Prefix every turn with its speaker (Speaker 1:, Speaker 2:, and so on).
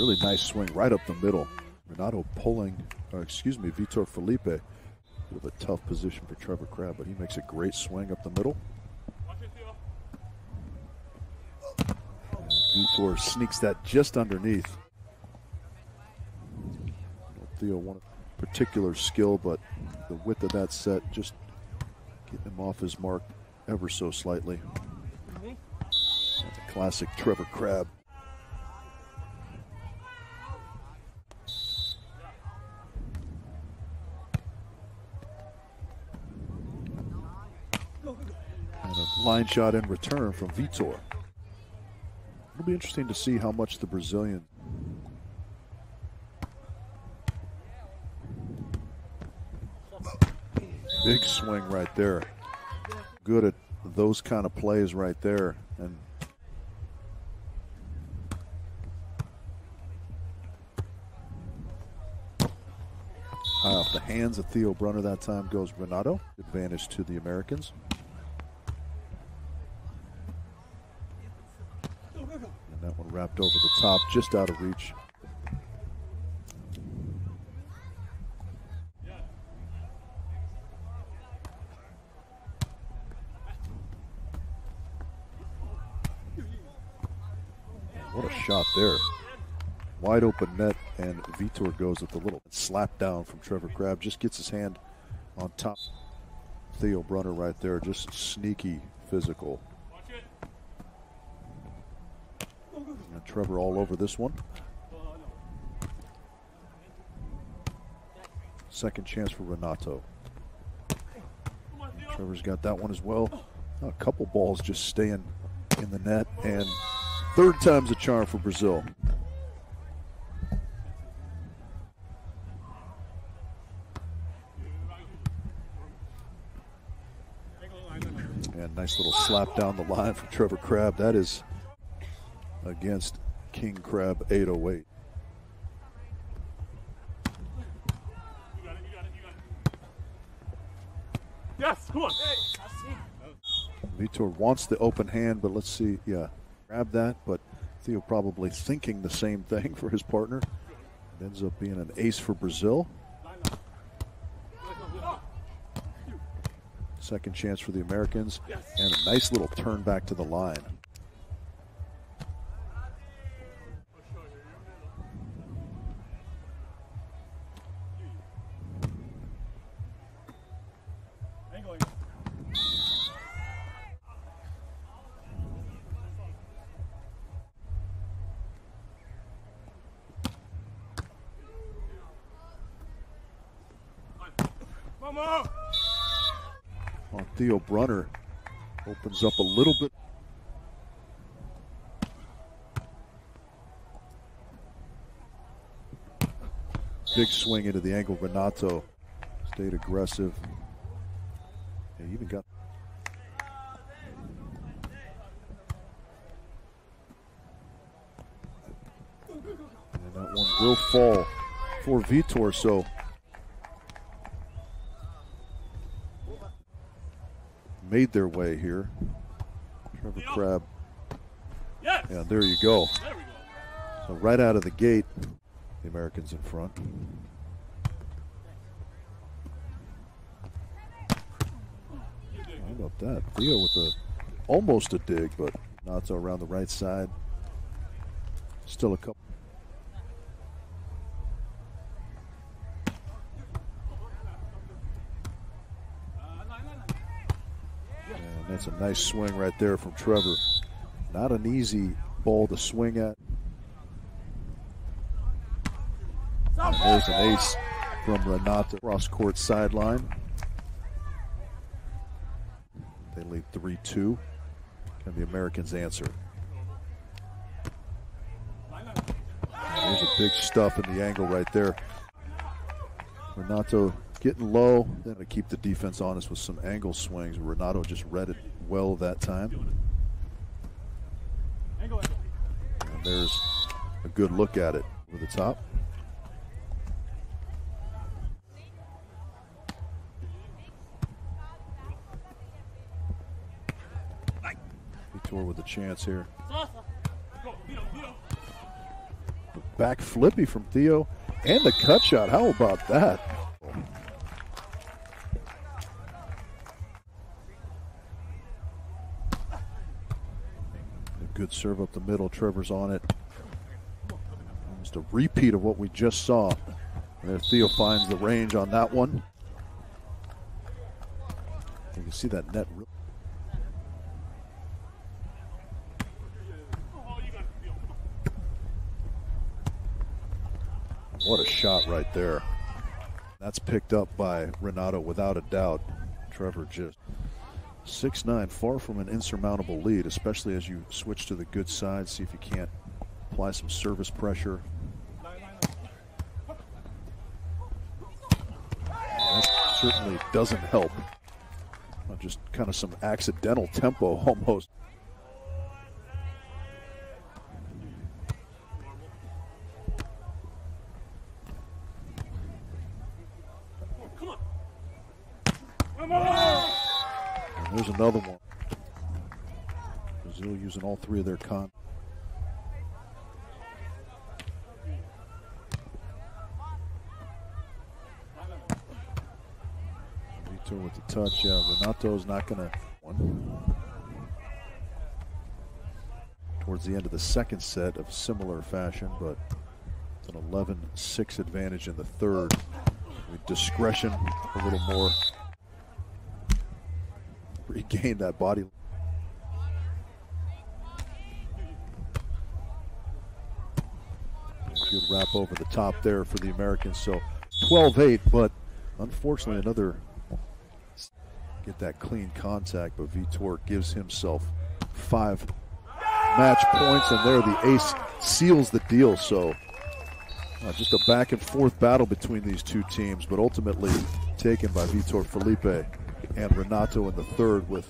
Speaker 1: Really nice swing right up the middle. Renato pulling, excuse me, Vitor Felipe with a tough position for Trevor Crabb, but he makes a great swing up the middle. Vitor sneaks that just underneath. Theo, one particular skill, but the width of that set just getting him off his mark ever so slightly. That's a classic Trevor Crabb. Line shot in return from Vitor. It'll be interesting to see how much the Brazilian Big swing right there. Good at those kind of plays right there. And high off the hands of Theo Brunner that time goes Renato. Advantage to the Americans. Top, just out of reach. What a shot there. Wide open net, and Vitor goes with a little slap down from Trevor Crabb. Just gets his hand on top. Theo Brunner right there, just sneaky physical. And Trevor all over this one. Second chance for Renato. Trevor's got that one as well. A couple balls just staying in the net, and third time's a charm for Brazil. And nice little slap down the line from Trevor Crabb. That is against King Crab 808.
Speaker 2: Yes, come on.
Speaker 1: Vitor wants the open hand, but let's see. Yeah, grab that. But Theo probably thinking the same thing for his partner. It ends up being an ace for Brazil. Second chance for the Americans, and a nice little turn back to the line.
Speaker 2: Mama!
Speaker 1: On oh, Theo Brunner opens up a little bit. Big swing into the angle. Renato stayed aggressive. He even got. And that one will fall for Vitor. So made their way here. Trevor Crabb.
Speaker 2: Yes!
Speaker 1: Yeah, there you go.
Speaker 2: There we go.
Speaker 1: So right out of the gate, the Americans in front. How about that? Theo with a almost a dig, but not so around the right side. Still a couple. That's a nice swing right there from Trevor. Not an easy ball to swing at. And there's an ace from Renato cross court sideline. They lead 3 2. Can the Americans answer? There's a big stuff in the angle right there. Renato getting low, then to keep the defense honest with some angle swings. Renato just read it well that time. And there's a good look at it over the top. Vitor with a chance here. Back flippy from Theo and the cut shot. How about that? Good serve up the middle. Trevor's on it. Almost a repeat of what we just saw. There Theo finds the range on that one. You can see that net. What a shot right there. That's picked up by Renato without a doubt. Trevor just 6 9, far from an insurmountable lead, especially as you switch to the good side, see if you can't apply some service pressure. That certainly doesn't help. Uh, just kind of some accidental tempo almost. And there's another one. Brazil using all three of their con. Vitor with the touch. Yeah, Renato's not going to. One. Towards the end of the second set of similar fashion, but it's an 11 6 advantage in the third. With discretion a little more regain that body. Good wrap over the top there for the Americans. So 12-8, but unfortunately another get that clean contact, but Vitor gives himself five match points, and there the ace seals the deal. So uh, just a back and forth battle between these two teams, but ultimately taken by Vitor Felipe and Renato in the third with